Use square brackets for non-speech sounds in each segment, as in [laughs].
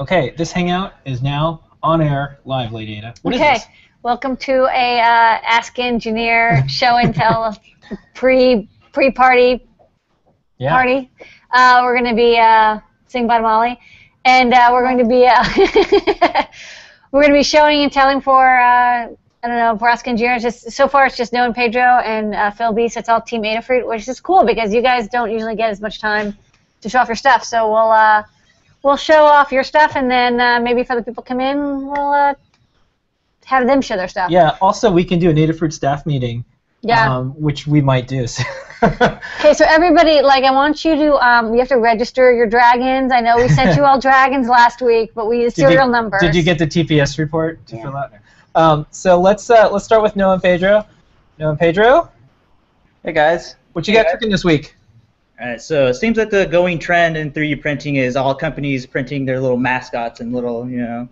Okay, this hangout is now on air live, Lady Ada. What is okay, this? welcome to a uh, Ask Engineer [laughs] show and tell pre pre party Yeah. party. Uh, we're going to be uh, sing by Molly, and uh, we're going to be uh, [laughs] we're going to be showing and telling for uh, I don't know for Ask Engineers. Just so far, it's just Noah and Pedro and uh, Phil Beast. It's all Team Adafruit, which is cool because you guys don't usually get as much time to show off your stuff. So we'll uh, we'll show off your stuff, and then uh, maybe if other people come in, we'll uh, have them show their stuff. Yeah. Also, we can do an Adafruit staff meeting, Yeah. um, which we might do. [laughs] Okay, so everybody, like, I want you to, um, you have to register your dragons. I know we sent you all [laughs] dragons last week, but we used Did you- serial numbers. Did you get the TPS report to Yeah. fill out? Um, so let's uh, let's start with Noah and Pedro. Noah and Pedro, Hey guys. what you Hey, got guys. cooking this week? Alright, so it seems like the going trend in 3D printing is all companies printing their little mascots and little, you know,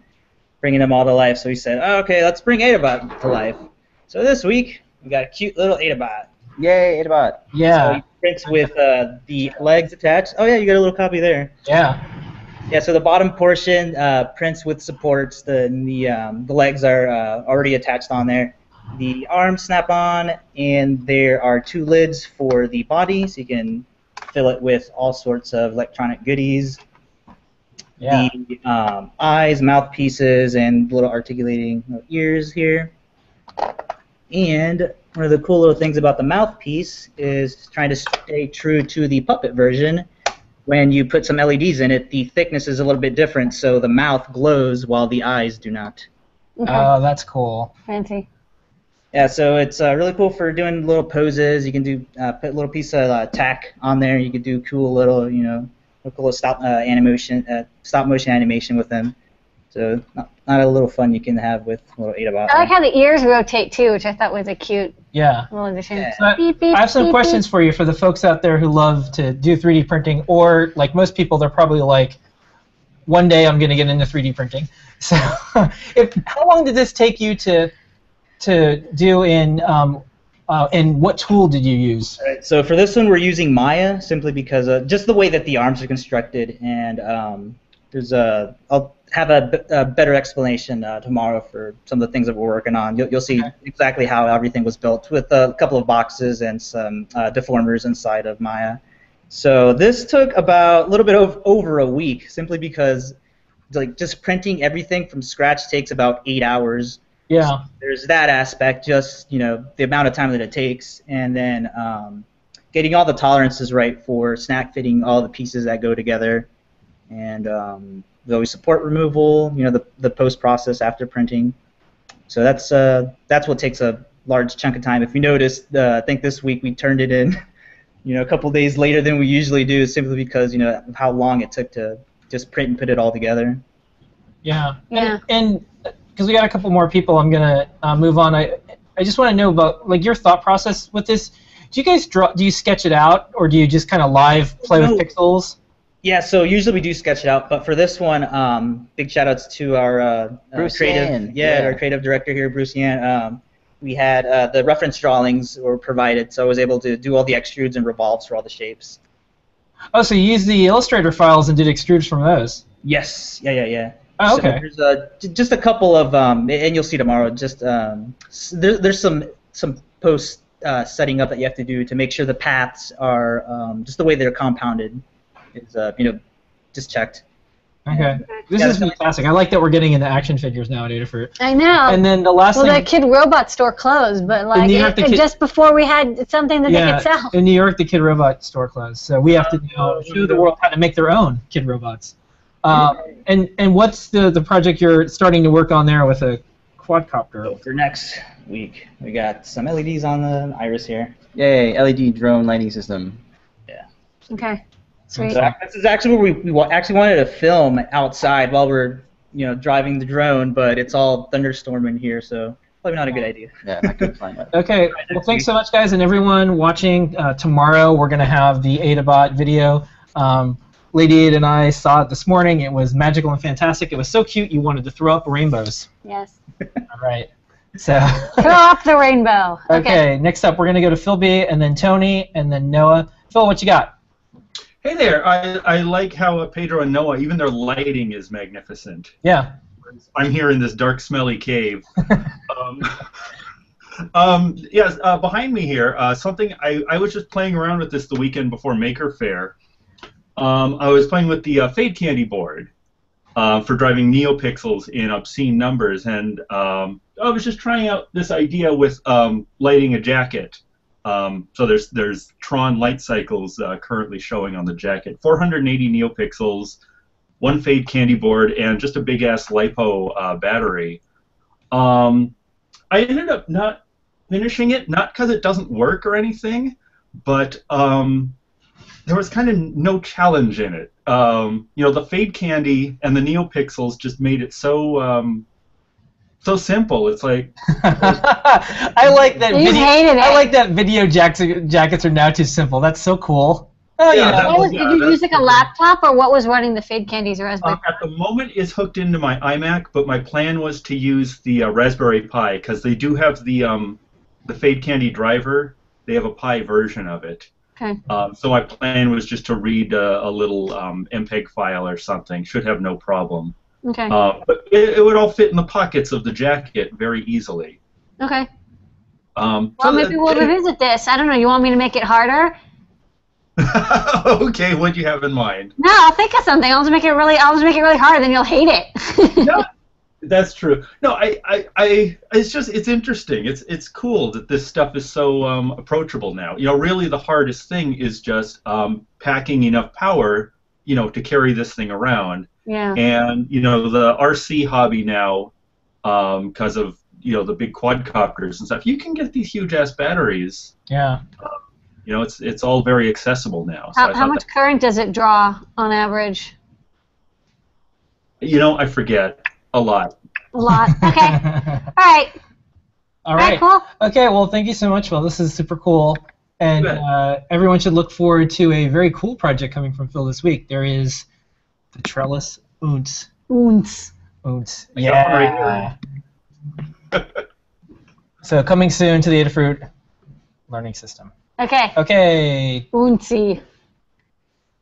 bringing them all to life. So we said, oh, okay, let's bring Adabot to life. So this week, we got a cute little Adabot. Yay, Adabot. So Yeah. he prints with uh, the legs attached. Oh yeah, you got a little copy there. Yeah. Yeah, so the bottom portion uh, prints with supports. The the um, the legs are uh, already attached on there. The arms snap on, and there are two lids for the body, so you can fill it with all sorts of electronic goodies. Yeah. The um, eyes, mouthpieces, and little articulating ears here. And one of the cool little things about the mouthpiece is trying to stay true to the puppet version. When you put some LEDs in it, the thickness is a little bit different, so the mouth glows while the eyes do not. Okay, [laughs] Oh, that's cool. fancy. Yeah, so it's uh, really cool for doing little poses. You can do uh, put a little piece of uh, tack on there. You can do cool little, you know, cool stop uh, animation, uh, stop motion animation with them. So not, not a little fun you can have with little Adabot. I like how the ears rotate too, which I thought was a cute Yeah. little addition. Yeah. So Beep, beep, I have some beep, questions for you for the folks out there who love to do 3D printing, or like most people, they're probably like, one day I'm going to get into 3D printing. [laughs] So, [laughs] if, how long did this take you to to do in um, uh, and what tool did you use? Right, so for this one, we're using Maya simply because uh, just the way that the arms are constructed, and um, there's a. I'll have a, b- a better explanation uh, tomorrow for some of the things that we're working on. You'll, you'll see Okay. exactly how everything was built with a couple of boxes and some uh, deformers inside of Maya. So this took about a little bit of, over a week, simply because like just printing everything from scratch takes about eight hours Yeah. there's that aspect, just you know the amount of time that it takes, and then um, getting all the tolerances right for snack fitting all the pieces that go together, and um, we always support removal, you know the, the post process after printing. So that's uh, that's what takes a large chunk of time. If you notice, uh, I think this week we turned it in, [laughs] you know, a couple days later than we usually do, simply because you know how long it took to just print and put it all together. Yeah. Yeah. And because we got a couple more people, I'm gonna uh, move on. I I just want to know about like your thought process with this. Do you guys draw? Do you sketch it out, or do you just kind of live play No. with pixels? Yeah, so usually we do sketch it out, but for this one, um, big shout outs to our uh, uh, Bruce creative, Yan, yeah, yeah. our creative director here, Bruce Yan. Um, we had uh, the reference drawings were provided, so I was able to do all the extrudes and revolves for all the shapes. Oh, so you used the Illustrator files and did extrudes from those. Yes, yeah, yeah, yeah. Oh, So okay. there's uh, j- just a couple of, um, and you'll see tomorrow. Just um, there, there's some some post uh, setting up that you have to do to make sure the paths are um, just the way they're compounded is uh, you know just checked. Okay. This Yeah, is so- fantastic. I like that we're getting into action figures now, Adafruit. I know. And then the last well, thing. that Kid Robot store closed, but like New York, it- Kid- just before we had something that they yeah, could sell. in New York, the Kid Robot store closed, so we have to now show the world how to make their own Kid Robots. Um, and and what's the the project you're starting to work on there with a quadcopter? So for next week, we got some LEDs on the iris here. Yay, LED drone lighting system. Yeah. Okay. Sweet. So this is actually where we, we actually wanted to film outside while we're you know driving the drone, but it's all thunderstorming here, so probably not a good idea. Yeah, couldn't find that. Okay. Well, thanks so much, guys, and everyone watching. Uh, tomorrow we're gonna have the AdaBot video. Um, Lady Ada and I saw it this morning. It was magical and fantastic. It was so cute you wanted to throw up rainbows. Yes. [laughs] All right. So. [laughs] Throw up the rainbow. [laughs] Okay, next up we're gonna go to Phil B, and then Tony, and then Noah. Phil, what you got? Hey there. I, I like how uh, Pedro and Noah, even their lighting is magnificent. Yeah. I'm here in this dark, smelly cave. um, um, yes, uh, behind me here, uh, something I, I was just playing around with this the weekend before Maker Faire. Um, I was playing with the uh, Fade Candy board uh, for driving NeoPixels in obscene numbers, and um, I was just trying out this idea with um, lighting a jacket. Um, so there's there's Tron light cycles uh, currently showing on the jacket. 480 NeoPixels, one Fade Candy board, and just a big ass lipo uh, battery. Um, I ended up not finishing it, not because it doesn't work or anything, but um, there was kind of no challenge in it. Um, you know, the Fade Candy and the NeoPixels just made it so um, so simple. It's like [laughs] I like that. You video, hated it. I like that video jackets, jackets are now too simple. That's so cool. Oh Yeah, yeah. that was, yeah, did you use like a laptop or what was running the Fade Candies Raspberry? uh, at the moment it's hooked into my iMac, but my plan was to use the uh, Raspberry Pi because they do have the um, the Fade Candy driver. They have a Pi version of it. Okay. Um, so my plan was just to read uh, a little um, MPEG file or something. Should have no problem. Okay. Uh, but it, it would all fit in the pockets of the jacket very easily. Okay. Um, Well, so maybe we'll revisit this. I don't know. You want me to make it harder? [laughs] okay, what do you have in mind? No, I'll think of something. I'll just make it really. I'll just make it really hard. Then you'll hate it. [laughs] No, that's true. No, I, I, I, it's just it's interesting. It's it's cool that this stuff is so um, approachable now. You know, really the hardest thing is just um, packing enough power, you know, to carry this thing around. yeah. And you know, the RC hobby now, because of you know the big quadcopters and stuff, you can get these huge ass batteries. Yeah. You know, it's it's all very accessible now. So How, how thought much current does it draw on average? you know, I forget a lot. A lot. Okay. [laughs] All right. All All right. right. Cool. Okay. Well, thank you so much. Well, this is super cool, and uh, everyone should look forward to a very cool project coming from Phil this week. There is the Trellis Oonts. Oons. Oonts. I got one Yeah. [laughs] so coming soon to the Adafruit learning system. Okay. Okay, Oonsy.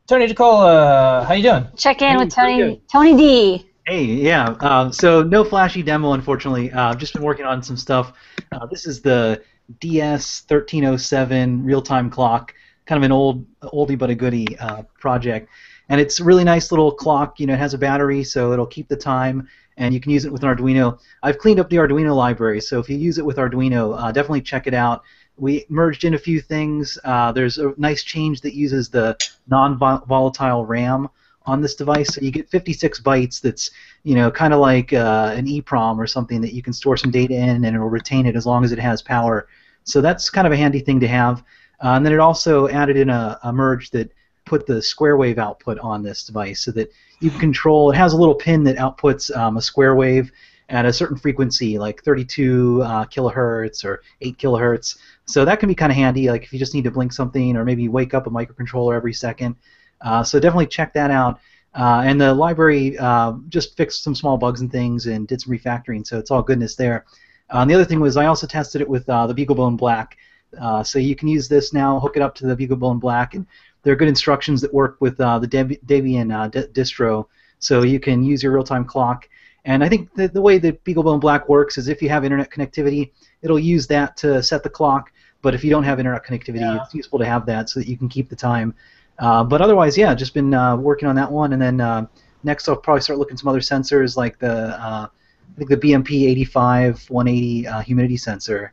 Tony DiCola, how you doing? Check in Hey, with Tony. Tony D. Hey, yeah. Uh, so no flashy demo, unfortunately. Uh, I've just been working on some stuff. Uh, this is the DS1307 real-time clock, kind of an old, oldie but a goodie uh, project, and it's a really nice little clock. You know, it has a battery, so it'll keep the time, and you can use it with an Arduino. I've cleaned up the Arduino library, so if you use it with Arduino, uh, definitely check it out. We merged in a few things. There's a nice change that uses the non-volatile RAM on this device. So you get 56 bytes. That's you know kind of like uh, an EEPROM or something that you can store some data in, and it'll retain it as long as it has power. So that's kind of a handy thing to have. Uh, and then it also added in a, a merge that put the square wave output on this device, so that you can control. It has a little pin that outputs um, a square wave at a certain frequency, like 32 uh, kilohertz or 8 kilohertz. So that can be kind of handy, like if you just need to blink something or maybe wake up a microcontroller every second. Uh, so definitely check that out. Uh, and the library uh, just fixed some small bugs and things and did some refactoring, so it's all goodness there. Uh, and the other thing was I also tested it with uh, the BeagleBone Black. Uh, so you can use this now, hook it up to the BeagleBone Black, and there are good instructions that work with uh, the Debian uh, di- distro. So you can use your real-time clock. And I think that the way that BeagleBone Black works is if you have internet connectivity, it'll use that to set the clock. But if you don't have internet connectivity, Yeah. it's useful to have that so that you can keep the time. Uh, but otherwise, yeah, just been uh, working on that one, and then uh, next I'll probably start looking at some other sensors like the uh, I think the BMP 85 180 uh, humidity sensor.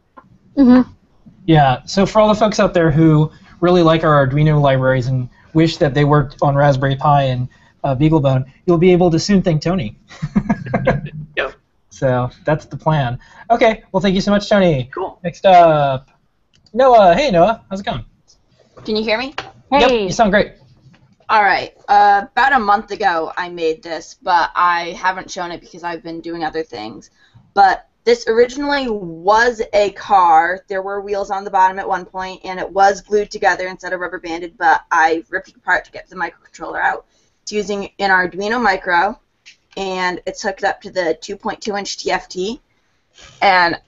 Mm-hmm. Yeah. So for all the folks out there who really like our Arduino libraries and wish that they worked on Raspberry Pi and uh, BeagleBone, you'll be able to soon thank Tony. [laughs] Yep. So that's the plan. Okay. Well, thank you so much, Tony. Cool. Next up, Noah. Hey, Noah. How's it going? Can you hear me? Yep. You sound great. All right. Uh, about a month ago, I made this, but I haven't shown it because I've been doing other things. But this originally was a car. There were wheels on the bottom at one point, and it was glued together instead of rubber banded. But I ripped it apart to get the microcontroller out. It's using an Arduino Micro, and it's hooked up to the 2.2 inch TFT, and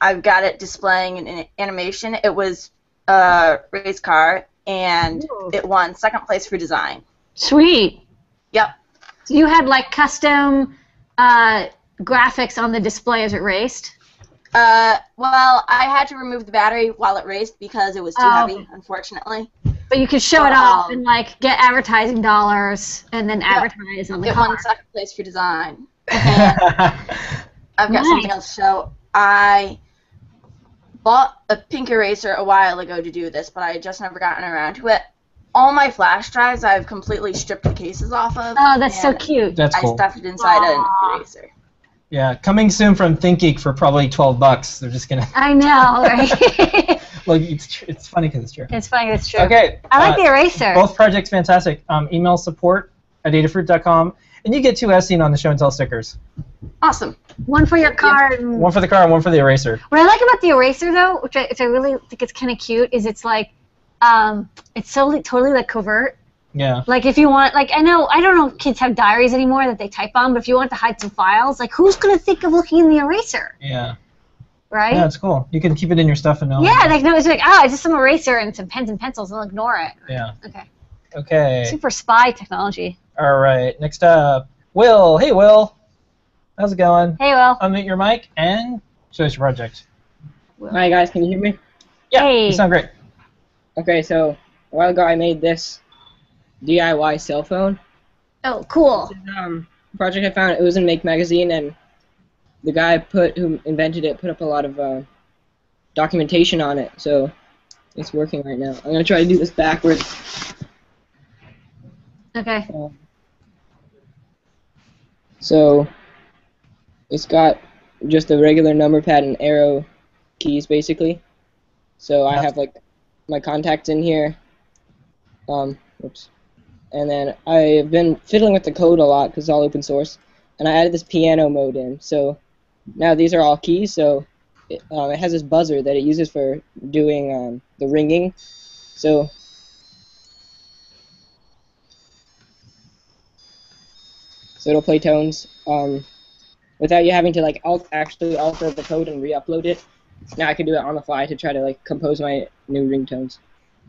I've got it displaying an animation. It was a race car, and Ooh. it won second place for design. Sweet. Yep. So you had like custom uh, graphics on the display as it raced. Uh, well, I had to remove the battery while it raced because it was too Oh. heavy, unfortunately. But you could show it off Wow. and like get advertising dollars and then advertise on the It car. won second place for design. [laughs] I've got Nice. something else to show. I bought a pink eraser a while ago to do this, but I had just never gotten around to it. All my flash drives I've completely stripped the cases off of. Oh, that's so cute. That's cool. I stuffed it inside Aw. an eraser. Yeah, coming soon from ThinkGeek for probably 12 bucks. They're just gonna. I know, right? [laughs] Like it's tr- it's funny because it's true. it's funny. It's true. Okay. I like uh, the eraser. Both projects fantastic. Um, email support at adafruit.com, and you get two as seen on the show and tell stickers. Awesome. One for your car. And One for the car and one for the eraser. what I like about the eraser though, which I, which I really think is kind of cute, is it's like, um, it's so totally like covert. Yeah. Like if you want, like I know I don't know if kids have diaries anymore that they type on, but if you want to hide some files, like who's gonna think of looking in the eraser, Yeah. right? Yeah, it's cool. You can keep it in your stuff and know. Yeah, like no, it's like oh, it's just some eraser and some pens and pencils. They'll ignore it. Yeah. Okay. Okay. Super spy technology. All right. Next up, Will. Hey, Will. How's it going? Hey, Will. Unmute your mic and show us your project. Hi guys, can you hear me? Yeah. Hey. You sound great. Okay, so a while ago I made this DIY cell phone. Oh, cool. This is, um, project I found. It was in Make Magazine, and the guy put who invented it put up a lot of uh, documentation on it. So it's working right now. I'm gonna try to do this backwards. Okay. So it's got just a regular number pad and arrow keys basically. So I have like my contacts in here. Um, oops. And then I've been fiddling with the code a lot because it's all open source. And I added this piano mode in. So now these are all keys. So it, um, it has this buzzer that it uses for doing um, the ringing. So so it'll play tones um, without you having to like al- actually alter the code and re-upload it. Now I can do it on the fly to try to like compose my new ringtones.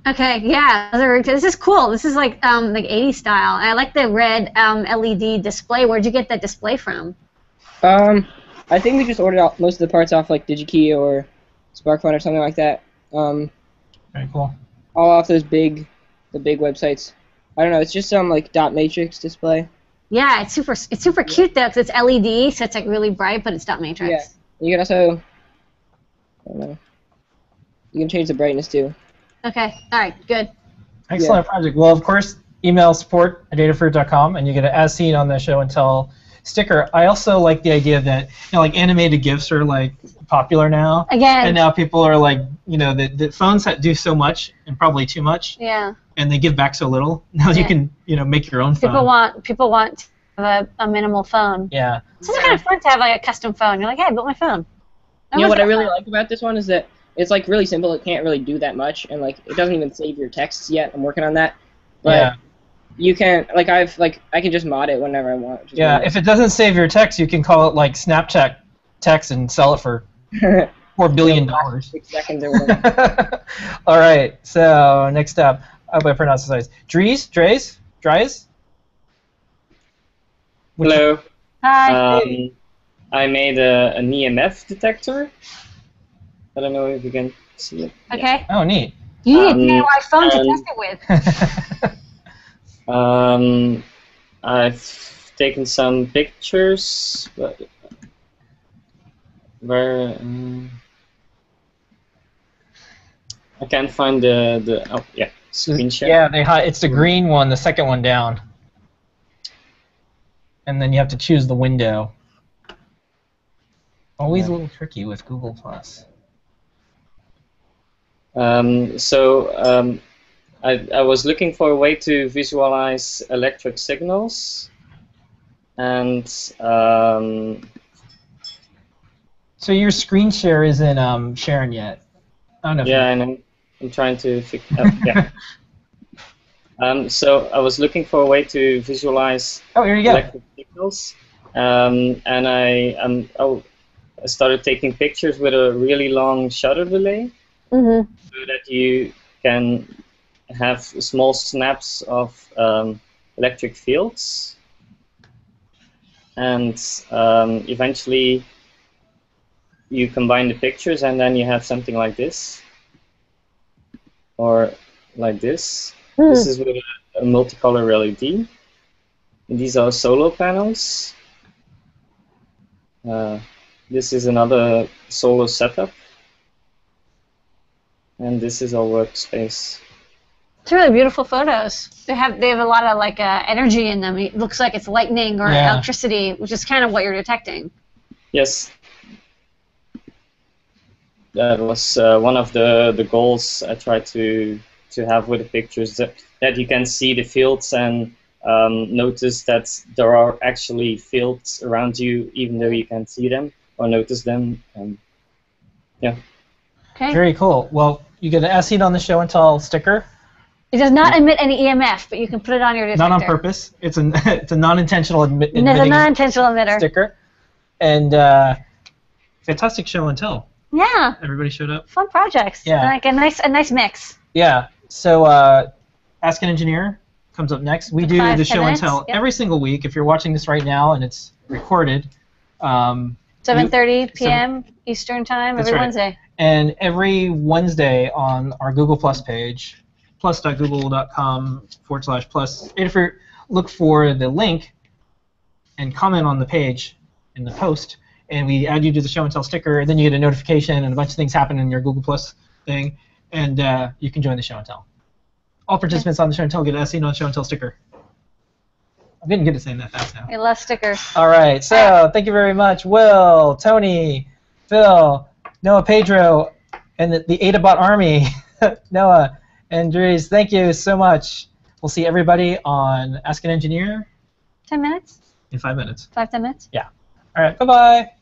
Okay. Yeah. This is cool. This is like um like 80s style. I like the red um LED display. Where'd you get that display from? Um, I think we just ordered out most of the parts off like DigiKey or SparkFun or something like that. Um, Very cool. all off those big, the big websites. I don't know. It's just some like dot matrix display. Yeah, it's super. It's super cute though, 'cause it's LED, so it's like really bright, but it's dot matrix. Yeah. You can also, I don't know. You can change the brightness too. Okay. All right. Good. Excellent project. Well, of course, email support at adafruit.com, and you get an as seen on the show and tell sticker. I also like the idea that you know, like animated GIFs are like popular now, Again. and now people are like, you know, the, the phones that do so much and probably too much, yeah. And they give back so little. [laughs] Now you can, you know, make your own phone. People want people want a, a minimal phone. yeah. So it's kind of fun to have like a custom phone. You're like, hey, I built my phone. You know what I really got like about this one is that it's like really simple. It can't really do that much, and like it doesn't even save your texts yet. I'm working on that, but yeah. you can like I've like I can just mod it whenever I want. Yeah. really If it doesn't save your text, you can call it like Snapchat text and sell it for [laughs] four billion dollars. Six seconds or. [laughs] All right. So next up, I hope I pronounced the size. Dries, Dres, Dries. Which- Hello. Hi. Um, I made a, an EMF detector. I don't know if you can see it. okay. Oh, neat. You need a um, DIY phone to test it with. [laughs] Um, I've taken some pictures, but where um, I can't find the the oh yeah screen share. yeah, they hi- it's the green one, the second one down. And then you have to choose the window. Always a little tricky with Google Plus. Um, so um, I, I was looking for a way to visualize electric signals, and um, So your screen share isn't um, sharing yet. I don't know. yeah, and I'm, trying to fix. Uh, yeah. [laughs] Um, so I was looking for a way to visualize oh, here you go. electric signals, um, and I um, oh, I started taking pictures with a really long shutter delay. Mm-hmm. so that you can have small snaps of um, electric fields, and um, eventually you combine the pictures, and then you have something like this, or like this. This is with a, a multicolor LED. And these are solar panels. Uh, this is another solar setup. And this is our workspace. It's really beautiful photos. They have they have a lot of like uh, energy in them. It looks like it's lightning or Yeah. electricity, which is kind of what you're detecting. Yes. That was uh, one of the, the goals I tried to to have with the pictures that, that you can see the fields and um, notice that there are actually fields around you even though you can't see them or notice them. And Okay. Very cool. Well, you get an as seen on the show and tell sticker. It does not emit any EMF, but you can put it on your detector. Not on purpose. It's an [laughs] it's a non-intentional admit, And There's a non-intentional emitter. sticker. And uh, fantastic show and tell. Yeah, Everybody showed up. fun projects. Yeah. Like a nice a nice mix. Yeah. So uh, Ask an Engineer comes up next. We The do five, the show and tell Yep. every single week. If you're watching this right now and it's recorded, um, 7:30 p.m. Eastern time every right. Wednesday. and every Wednesday on our Google Plus page, plus.google.com forward slash plus. If you look for the link and comment on the page in the post, and we add you to the show and tell sticker, and then you get a notification and a bunch of things happen in your Google Plus thing, and uh, you can join the show and tell. All participants on the show and tell get a SE on show and tell sticker. I'm getting good at saying that fast now. We love stickers. All right, so thank you very much, Will, Tony, Phil, Noah Pedro, and the, the Adabot Army, [laughs] Noah and Dries. Thank you so much. We'll see everybody on Ask an Engineer Ten minutes? in five minutes. Five ten minutes? Yeah. All right, bye bye.